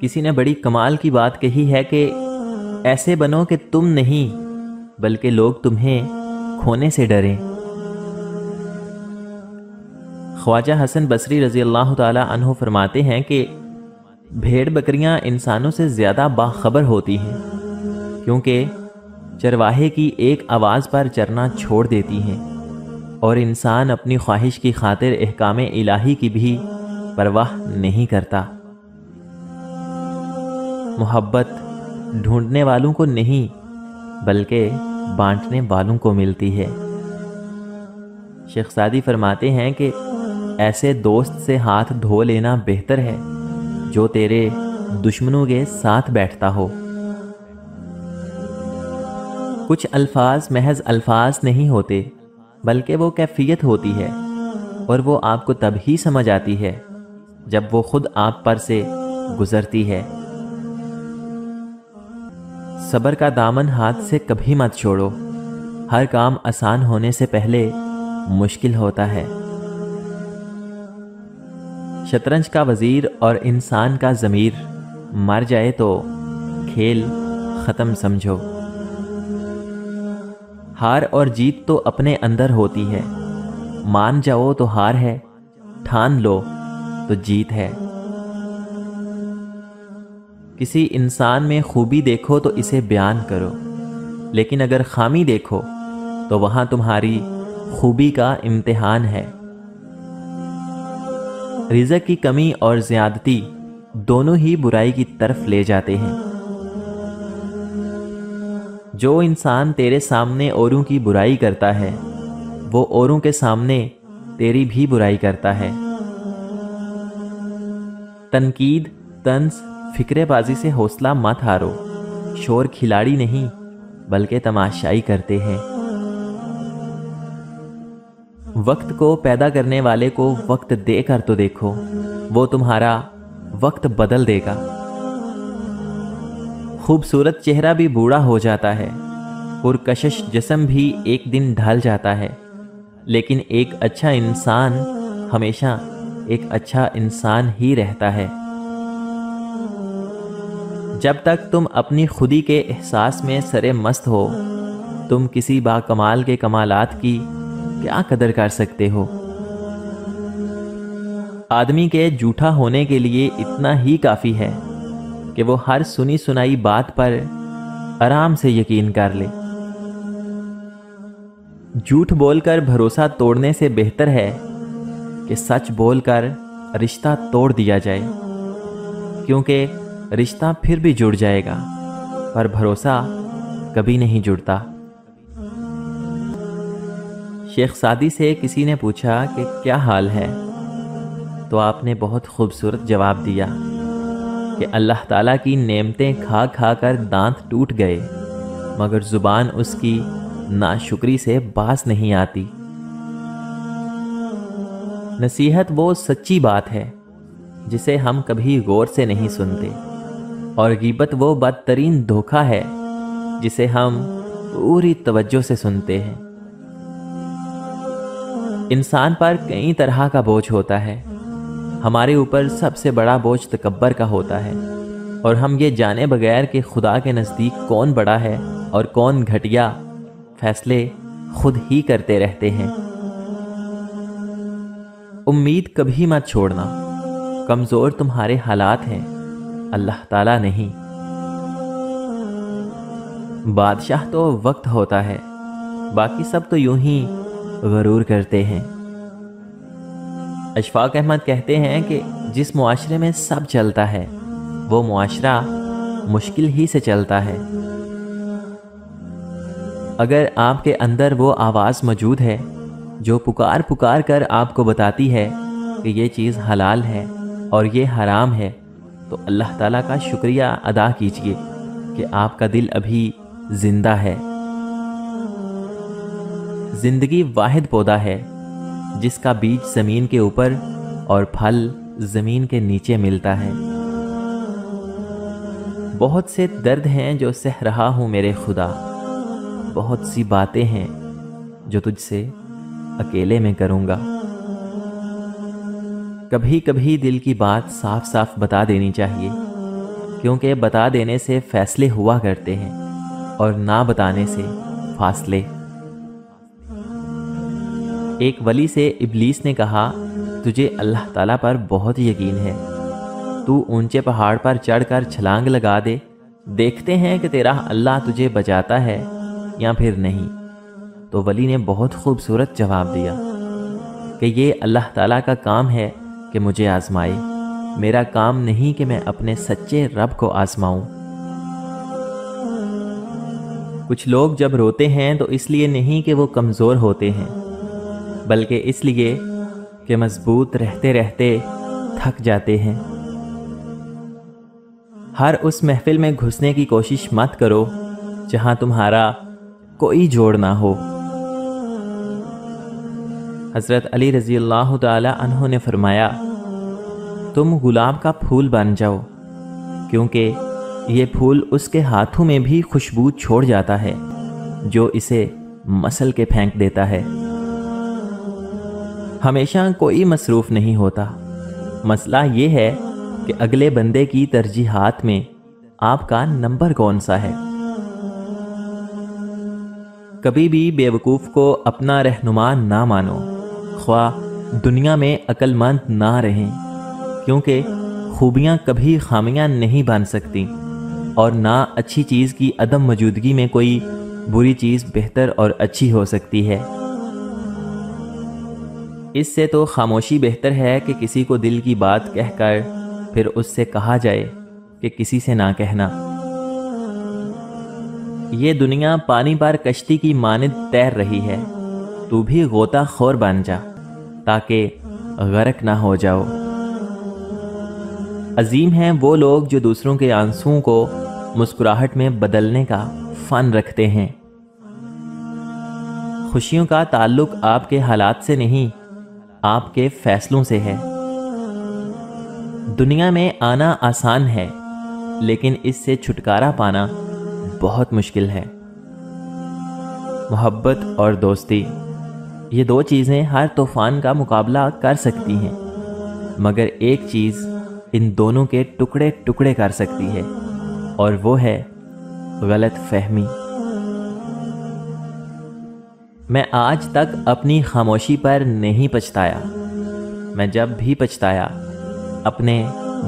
किसी ने बड़ी कमाल की बात कही है कि ऐसे बनो कि तुम नहीं, बल्कि लोग तुम्हें खोने से डरें। ख्वाजा हसन बसरी रज़ी अल्लाह तहो फरमाते हैं कि भेड़ बकरियाँ इंसानों से ज़्यादा बाखबर होती हैं, क्योंकि चरवाहे की एक आवाज़ पर चरना छोड़ देती हैं, और इंसान अपनी ख्वाहिश की खातिर अहकाम इलाही की भी परवाह नहीं करता। मोहब्बत ढूँढने वालों को नहीं, बल्कि बांटने वालों को मिलती है। शेख सादी फरमाते हैं कि ऐसे दोस्त से हाथ धो लेना बेहतर है, जो तेरे दुश्मनों के साथ बैठता हो। कुछ अल्फाज महज अल्फाज नहीं होते, बल्कि वो कैफियत होती है, और वो आपको तब ही समझ आती है, जब वो खुद आप पर से गुजरती है। सबर का दामन हाथ से कभी मत छोड़ो। हर काम आसान होने से पहले मुश्किल होता है। शतरंज का वज़ीर और इंसान का ज़मीर मर जाए तो खेल ख़त्म समझो। हार और जीत तो अपने अंदर होती है। मान जाओ तो हार है, ठान लो तो जीत है। किसी इंसान में खूबी देखो तो इसे बयान करो। लेकिन अगर खामी देखो तो वहाँ तुम्हारी खूबी का इम्तिहान है। रिजक की कमी और ज्यादती दोनों ही बुराई की तरफ़ ले जाते हैं। जो इंसान तेरे सामने औरों की बुराई करता है, वो औरों के सामने तेरी भी बुराई करता है। तनकीद, तंज फिक्रेबाजी से हौसला मत हारो। शोर खिलाड़ी नहीं, बल्कि तमाशाई करते हैं। वक्त को पैदा करने वाले को वक्त देकर तो देखो, वो तुम्हारा वक्त बदल देगा। खूबसूरत चेहरा भी बूढ़ा हो जाता है, पुरकशिश जिसम भी एक दिन ढल जाता है। लेकिन एक अच्छा इंसान हमेशा एक अच्छा इंसान ही रहता है। जब तक तुम अपनी खुदी के एहसास में सरे मस्त हो, तुम किसी बाकमाल के कमालात की क्या कदर कर सकते हो? आदमी के जूठा होने के लिए इतना ही काफ़ी है कि वो हर सुनी सुनाई बात पर आराम से यकीन कर ले। झूठ बोलकर भरोसा तोड़ने से बेहतर है कि सच बोलकर रिश्ता तोड़ दिया जाए, क्योंकि रिश्ता फिर भी जुड़ जाएगा, पर भरोसा कभी नहीं जुड़ता। शेख सादी से किसी ने पूछा कि क्या हाल है तो आपने बहुत खूबसूरत जवाब दिया कि अल्लाह ताला की नेमतें खा खा कर दांत टूट गए, मगर ज़ुबान उसकी नाशुक्री से बास नहीं आती। नसीहत वो सच्ची बात है, जिसे हम कभी गौर से नहीं सुनते। और गिबत वो बदतरीन धोखा है, जिसे हम पूरी तवज्जो से सुनते हैं। इंसान पर कई तरह का बोझ होता है। हमारे ऊपर सबसे बड़ा बोझ तकबर का होता है, और हम ये जाने बगैर कि खुदा के नज़दीक कौन बड़ा है और कौन घटिया फैसले खुद ही करते रहते हैं। उम्मीद कभी मत छोड़ना, कमज़ोर तुम्हारे हालात हैं। अल्लाह ताला नहीं। बादशाह तो वक्त होता है, बाकी सब तो यूँ ही गरूर करते हैं। अशफाक अहमद कहते हैं कि जिस मुआशरे में सब चलता है, वो मुआशरा मुश्किल ही से चलता है। अगर आपके अंदर वो आवाज़ मौजूद है, जो पुकार पुकार कर आपको बताती है कि ये चीज़ हलाल है और ये हराम है तो अल्लाह ताला का शुक्रिया अदा कीजिए कि आपका दिल अभी ज़िंदा है। ज़िंदगी वाहिद पौधा है, जिसका बीज ज़मीन के ऊपर और फल ज़मीन के नीचे मिलता है। बहुत से दर्द हैं जो सह रहा हूँ मेरे खुदा। बहुत सी बातें हैं जो तुझसे अकेले में करूँगा। कभी कभी दिल की बात साफ़ साफ़ बता देनी चाहिए, क्योंकि बता देने से फैसले हुआ करते हैं और ना बताने से फासले। एक वली से इबलीस ने कहा, तुझे अल्लाह ताला पर बहुत यकीन है। तू ऊँचे पहाड़ पर चढ़कर छलांग लगा दे। देखते हैं कि तेरा अल्लाह तुझे बचाता है या फिर नहीं। तो वली ने बहुत खूबसूरत जवाब दिया कि ये अल्लाह ताला का काम है कि मुझे आजमाए। मेरा काम नहीं कि मैं अपने सच्चे रब को आजमाऊं। कुछ लोग जब रोते हैं तो इसलिए नहीं कि वो कमज़ोर होते हैं, बल्कि इसलिए कि मज़बूत रहते रहते थक जाते हैं। हर उस महफिल में घुसने की कोशिश मत करो जहाँ तुम्हारा कोई जोड़ ना हो। हज़रत अली रज़ी अल्लाह तह ने फरमाया, तुम गुलाब का फूल बन जाओ, क्योंकि ये फूल उसके हाथों में भी खुशबू छोड़ जाता है, जो इसे मसल के फेंक देता है। हमेशा कोई मसरूफ़ नहीं होता। मसला ये है कि अगले बंदे की तरजीहत में आपका नंबर कौन सा है? कभी भी बेवकूफ़ को अपना रहनुमा ना मानो। ख्वा दुनिया में अक्लमंद ना रहें, क्योंकि खूबियाँ कभी खामियाँ नहीं बन सकती और ना अच्छी चीज़ की अदम मौजूदगी में कोई बुरी चीज़ बेहतर और अच्छी हो सकती है। इससे तो खामोशी बेहतर है कि किसी को दिल की बात कहकर फिर उससे कहा जाए कि किसी से ना कहना। ये दुनिया पानी पर कश्ती की मानद तैर रही है, तू भी गोता खोर बन जा। ताकि गरक ना हो जाओ। अजीम हैं वो लोग जो दूसरों के आंसुओं को मुस्कुराहट में बदलने का फन रखते हैं। खुशियों का ताल्लुक आपके हालात से नहीं, आपके फैसलों से है। दुनिया में आना आसान है, लेकिन इससे छुटकारा पाना बहुत मुश्किल है। मोहब्बत और दोस्ती। ये दो चीज़ें हर तूफ़ान का मुकाबला कर सकती हैं, मगर एक चीज़ इन दोनों के टुकड़े टुकड़े कर सकती है, और वो है गलत फहमी। मैं आज तक अपनी खामोशी पर नहीं पछताया। मैं जब भी पछताया, अपने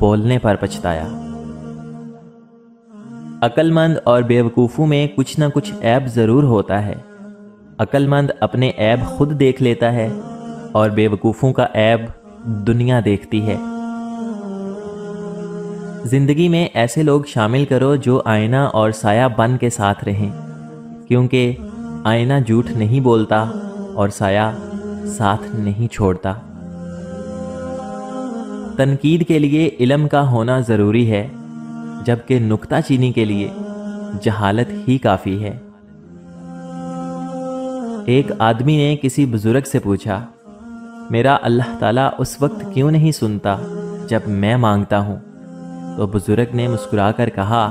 बोलने पर पछताया। अक्लमंद और बेवकूफ़ों में कुछ ना कुछ ऐप ज़रूर होता है। अक्लमंद अपने ऐब खुद देख लेता है और बेवकूफ़ों का ऐब दुनिया देखती है। ज़िंदगी में ऐसे लोग शामिल करो जो आईना और साया बन के साथ रहें, क्योंकि आईना झूठ नहीं बोलता और साया साथ नहीं छोड़ता। तनकीद के लिए इलम का होना ज़रूरी है, जबकि नुक्ता चीनी के लिए जहालत ही काफ़ी है। एक आदमी ने किसी बुज़ुर्ग से पूछा, मेरा अल्लाह ताला उस वक्त क्यों नहीं सुनता जब मैं माँगता हूँ? तो बुज़ुर्ग ने मुस्कुराकर कहा,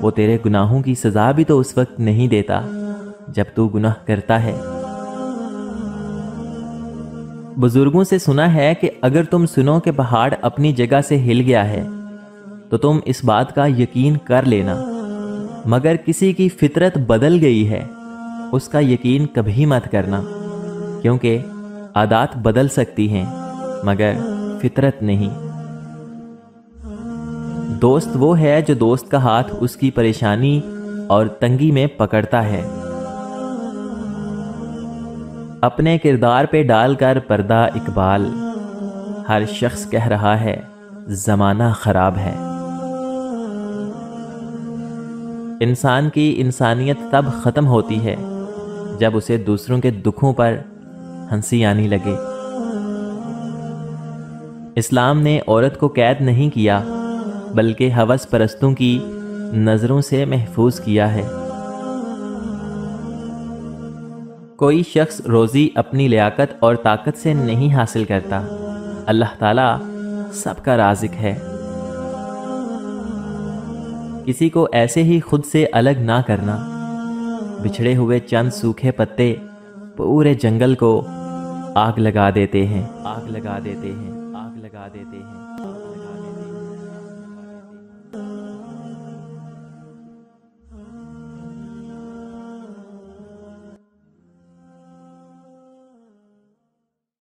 वो तेरे गुनाहों की सज़ा भी तो उस वक्त नहीं देता जब तू गुनाह करता है। बुज़ुर्गों से सुना है कि अगर तुम सुनो कि पहाड़ अपनी जगह से हिल गया है तो तुम इस बात का यकीन कर लेना, मगर किसी की फितरत बदल गई है। उसका यकीन कभी मत करना, क्योंकि आदात बदल सकती हैं, मगर फितरत नहीं। दोस्त वो है जो दोस्त का हाथ उसकी परेशानी और तंगी में पकड़ता है। अपने किरदार पे डालकर पर्दा इकबाल, हर शख्स कह रहा है, ज़माना ख़राब है। इंसान की इंसानियत तब ख़त्म होती है जब उसे दूसरों के दुखों पर हँसी आने लगे। इस्लाम ने औरत को कैद नहीं किया, बल्कि हवस परस्तों की नज़रों से महफूज किया है। कोई शख्स रोज़ी अपनी लियाकत और ताकत से नहीं हासिल करता। अल्लाह ताला सबका राजिक है। किसी को ऐसे ही खुद से अलग ना करना। बिछड़े हुए चंद सूखे पत्ते पूरे जंगल को आग लगा देते हैं। आग लगा देते हैं। आग लगा देते हैं।